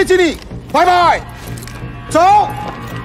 नहीं चीनी bye. Bye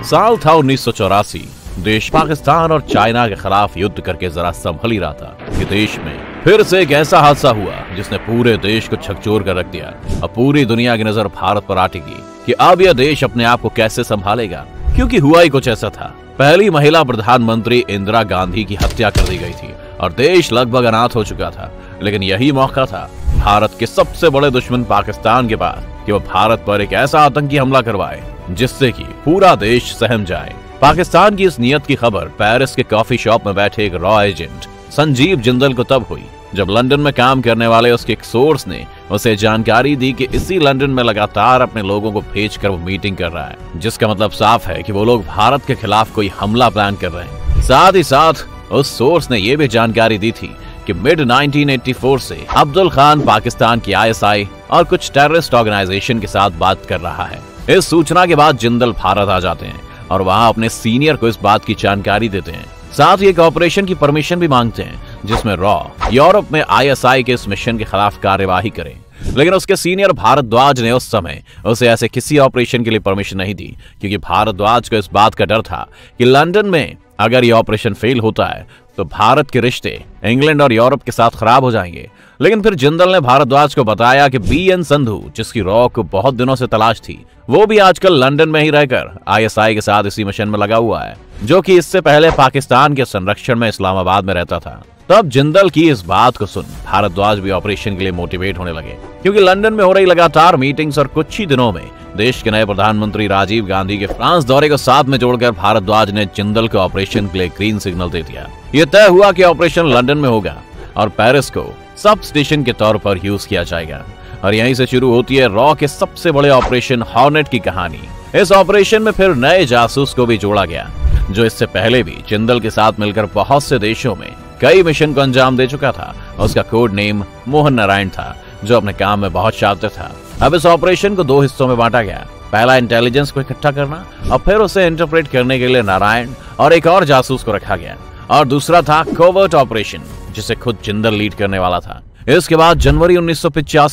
साल था उन्नीस सौ चौरासी। देश पाकिस्तान और चाइना के खिलाफ युद्ध करके जरा संभल ही रहा था कि देश में फिर से एक ऐसा हादसा हुआ जिसने पूरे देश को छकचोर कर रख दिया। और पूरी दुनिया की नज़र भारत पर आटेगी कि अब यह देश अपने आप को कैसे संभालेगा, क्योंकि हुआ ही कुछ ऐसा था। पहली महिला प्रधानमंत्री इंदिरा गांधी की हत्या कर दी गई थी और देश लगभग अनाथ हो चुका था। लेकिन यही मौका था भारत के सबसे बड़े दुश्मन पाकिस्तान के पास। कि वो भारत पर एक ऐसा आतंकी हमला करवाए, जिससे कि पूरा देश सहम जाए। पाकिस्तान की इस नियत की खबर पेरिस के कॉफ़ी शॉप में बैठे एक रॉ एजेंट, संजीव जिंदल को तब हुई, जब लंदन में काम करने वाले उसके एक सोर्स ने उसे जानकारी दी कि इसी लंदन में लगातार अपने लोगों को भेज कर वो मीटिंग कर रहा है, जिसका मतलब साफ़ है कि वो लोग भारत के खिलाफ कोई हमला प्लान कर रहे हैं। साथ ही साथ उस सोर्स ने ये भी जानकारी दी थी कि मिड 1984 से अब्दुल खान पाकिस्तान की आईएसआई और कुछ टेररिस्ट ऑर्गेनाइजेशन के साथ बात कर रहा है। इस सूचना के बाद जिंदल भारत आ जाते हैं और वहाँ अपने सीनियर को इस बात की जानकारी देते हैं। साथ ही एक ऑपरेशन की परमिशन भी मांगते हैं, जिसमें रॉ यूरोप में आईएसआई के इस मिशन के खिलाफ कार्यवाही करें। लेकिन उसके सीनियर भारद्वाज ने उस समय उसे ऐसे किसी ऑपरेशन के लिए परमिशन नहीं दी, क्योंकि भारद्वाज को इस बात का डर था कि लंदन में अगर ये ऑपरेशन फेल होता है तो भारत के रिश्ते इंग्लैंड और यूरोप के साथ खराब हो जाएँगे। लेकिन फिर जिंदल ने भारद्वाज को बताया कि बी एन संधू जिसकी रॉक बहुत दिनों से तलाश थी, वो भी आजकल लंदन में ही रहकर आईएसआई के साथ इसी मिशन में लगा हुआ है, जो कि इससे पहले पाकिस्तान के संरक्षण में इस्लामाबाद में रहता था। तब जिंदल की इस बात को सुन भारद्वाज भी ऑपरेशन के लिए मोटिवेट होने लगे, क्योंकि लंदन में हो रही लगातार मीटिंग्स और कुछ ही दिनों में देश के नए प्रधानमंत्री राजीव गांधी के फ्रांस दौरे को साथ में जोड़कर भारद्वाज ने जिंदल को ऑपरेशन के लिए ग्रीन सिग्नल दे दिया। ये तय हुआ कि ऑपरेशन लंदन में होगा और पेरिस को सब स्टेशन के तौर पर यूज़ किया जाएगा। और यहीं से शुरू होती है रॉ के सबसे बड़े ऑपरेशन हॉर्नेट की कहानी। इस ऑपरेशन में फिर नए जासूस को भी जोड़ा गया, जो इससे पहले भी जिंदल के साथ मिलकर बहुत से देशों में कई मिशन को अंजाम दे चुका था। उसका कोड नेम मोहन नारायण था, जो अपने काम में बहुत शातिर था। अब इस ऑपरेशन को दो हिस्सों में बांटा गया। पहला इंटेलिजेंस को इकट्ठा करना और फिर उसे इंटरप्रेट करने के लिए नारायण और एक और जासूस को रखा गया। और दूसरा था कोवर्ट ऑपरेशन जिसे खुद जिंदल लीड करने वाला था। इसके बाद जनवरी उन्नीस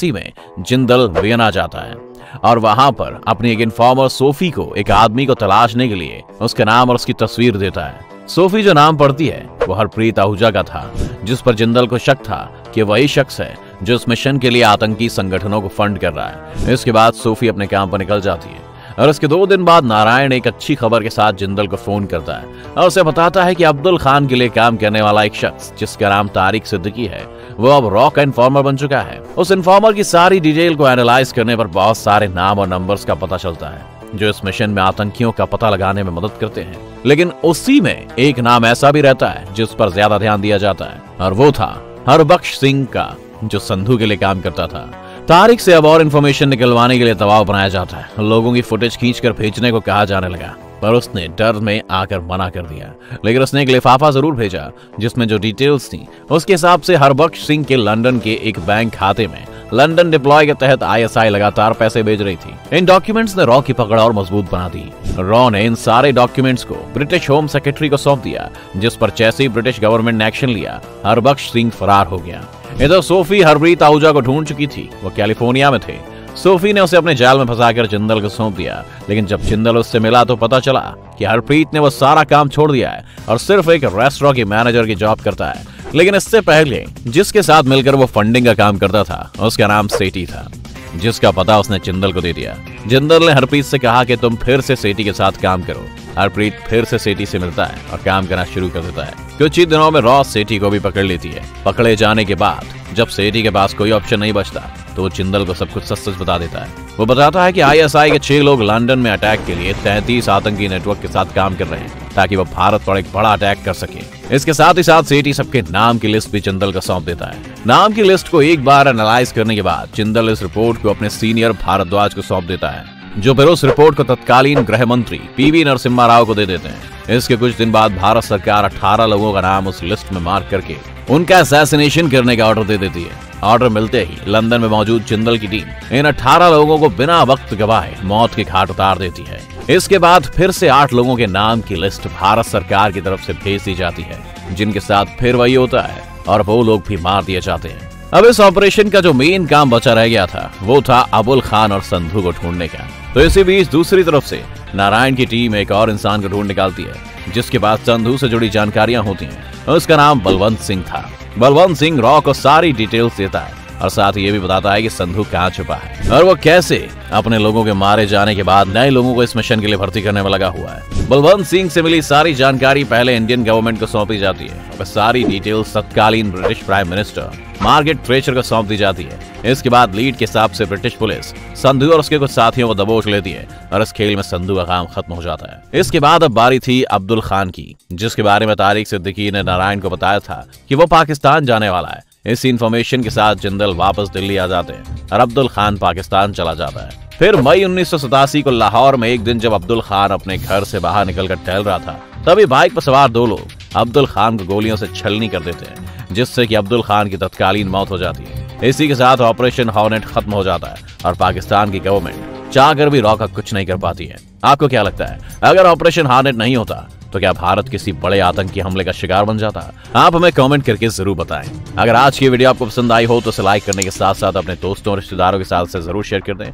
में जिंदल वियना जाता है और वहाँ पर अपनी एक इन्फॉर्मर सोफी को एक आदमी को तलाशने के लिए उसके नाम और उसकी तस्वीर देता है। सोफी जो नाम पढ़ती है, वो हरप्रीत आहूजा का था, जिस पर जिंदल को शक था कि वही शख्स है जो इस मिशन के लिए आतंकी संगठनों को फंड कर रहा है। इसके बाद सोफी अपने काम पर निकल जाती है। और उसके दो दिन बाद नारायण एक अच्छी खबर के साथ जिंदल को फ़ोन करता है और उसे बताता है कि अब्दुल खान के लिए काम करने वाला एक शख्स, जिसका नाम तारिक सिद्दीकी है, वो अब रॉक इन्फॉर्मर बन चुका है। उस इन्फॉर्मर की सारी डिटेल को एनालाइज करने पर बहुत सारे नाम और नंबर्स का पता चलता है, जो इस मिशन में आतंकियों का पता लगाने में मदद करते हैं। लेकिन उसी में एक नाम ऐसा भी रहता है, जिस पर ज़्यादा ध्यान दिया जाता है, और वो था हरबख्श सिंह का, जो संधू के लिए काम करता था। तारिक से अब और इन्फॉर्मेशन निकलवाने के लिए दबाव बनाया जाता है। लोगों की फुटेज खींच कर भेजने को कहा जाने लगा, पर उसने डर में आकर मना कर दिया। लेकिन उसने एक लिफाफा ज़रूर भेजा, जिसमें जो डिटेल्स थी, उसके हिसाब से हरबख्श सिंह के लंदन के एक बैंक खाते में। लंदन डिप्लॉय के तहत आईएसआई लगातार पैसे भेज रही थी। इन डॉक्यूमेंट्स ने रॉ की पकड़ और मज़बूत बना दी। रॉ ने इन सारे डॉक्यूमेंट्स को ब्रिटिश होम सेक्रेटरी को सौंप दिया, जिस पर जैसे ही ब्रिटिश गवर्नमेंट ने एक्शन लिया, हरबख्श सिंह फरार हो गया। इधर सोफी हरप्रीत आहूजा को ढूंढ चुकी थी। वो कैलिफ़ोर्निया में थे। सोफी ने उसे अपने जाल में फंसाकर जिंदल को सौंप दिया, लेकिन जब जिंदल उससे मिला तो पता चला कि हरप्रीत ने वो सारा काम छोड़ दिया है और सिर्फ़ एक रेस्टोरेंट की मैनेजर की जॉब करता है। लेकिन इससे पहले जिसके साथ मिलकर वो फंडिंग का काम करता था, उसका नाम सेठी था, जिसका पता उसने जिंदल को दे दिया। जिंदल ने हरप्रीत से कहा कि तुम फिर से सेठी के साथ काम करो। हरप्रीत फिर से सेठी से मिलता है और काम करना शुरू कर देता है। कुछ ही दिनों में रॉस सेठी को भी पकड़ लेती है। पकड़े जाने के बाद, जब सेठी के पास कोई ऑप्शन नहीं बचता तो वो जिंदल को सब कुछ सच सच बता देता है। वो बताता है कि आईएसआई के छह लोग लंदन में अटैक के लिए तैतीस आतंकी नेटवर्क के साथ काम कर रहे हैं। ताकि वो भारत पर एक बड़ा अटैक कर सके। इसके साथ ही साथ सेठी सबके नाम की लिस्ट भी चिंदल को सौंप देता है। नाम की लिस्ट को एक बार एनालाइज करने के बाद चिंदल इस रिपोर्ट को अपने सीनियर भारद्वाज को सौंप देता है, जो फिर उस रिपोर्ट को तत्कालीन गृह मंत्री पीवी नरसिम्हा राव को दे देते हैं। इसके कुछ दिन बाद भारत सरकार 18 लोगों का नाम उस लिस्ट में मार्क करके उनका असैसिनेशन करने का ऑर्डर दे देती है। ऑर्डर मिलते ही लंदन में मौजूद जिंदल की टीम इन 18 लोगों को बिना वक्त गवाए मौत के घाट उतार देती है। इसके बाद फिर से आठ लोगों के नाम की लिस्ट भारत सरकार की तरफ़ से भेज दी जाती है, जिनके साथ फिर वही होता है, और वो लोग भी मार दिए जाते हैं। अब इस ऑपरेशन का जो मेन काम बचा रह गया था, वो था अबुल खान और संधू को ढूँढने का। तो इसी बीच दूसरी तरफ़ से नारायण की टीम एक और इंसान को ढूंढ निकालती है, जिसके पास संधू से जुड़ी जानकारियाँ होती हैं। उसका नाम बलवंत सिंह था। बलवंत सिंह रॉ को सारी डिटेल्स देता है। और साथ ये भी बताता है कि संधु कहाँ छुपा है और वो कैसे अपने लोगों के मारे जाने के बाद नए लोगों को इस मिशन के लिए भर्ती करने में लगा हुआ है। बलवंत सिंह से मिली सारी जानकारी पहले इंडियन गवर्नमेंट को सौंपी जाती है और सारी डिटेल तत्कालीन British prime minister Margaret Thatcher को सौंप दी जाती है। इसके बाद लीड के हिसाब से ब्रिटिश पुलिस संधु और उसके कुछ साथियों को दबोच लेती है और इस खेल में संधु का काम खत्म हो जाता है। इसके बाद अब बारी थी अब्दुल खान की, जिसके बारे में तारिक सिद्दीकी ने नारायण को बताया था कि वो पाकिस्तान जाने वाला है। इस इंफॉर्मेशन के साथ जिंदल वापस दिल्ली आ जाते हैं और अब्दुल खान पाकिस्तान चला जाता है। फिर मई उन्नीस सौ सतासी को लाहौर में एक दिन जब अब्दुल खान अपने घर से बाहर निकलकर टहल रहा था, तभी बाइक पर सवार दो लोग अब्दुल खान को गोलियों से छलनी कर देते हैं, जिससे कि अब्दुल खान की तत्कालीन मौत हो जाती है। इसी के साथ ऑपरेशन हॉर्नेट खत्म हो जाता है और पाकिस्तान की गवर्नमेंट चाहकर भी रॉ कुछ नहीं कर पाती है। आपको क्या लगता है? अगर ऑपरेशन हॉर्नेट नहीं होता तो क्या भारत किसी बड़े आतंकी हमले का शिकार बन जाता? आप हमें कमेंट करके ज़रूर बताएँ। अगर आज की वीडियो आपको पसंद आई हो तो इसे लाइक करने के साथ साथ अपने दोस्तों और रिश्तेदारों के साथ से ज़रूर शेयर कर दें।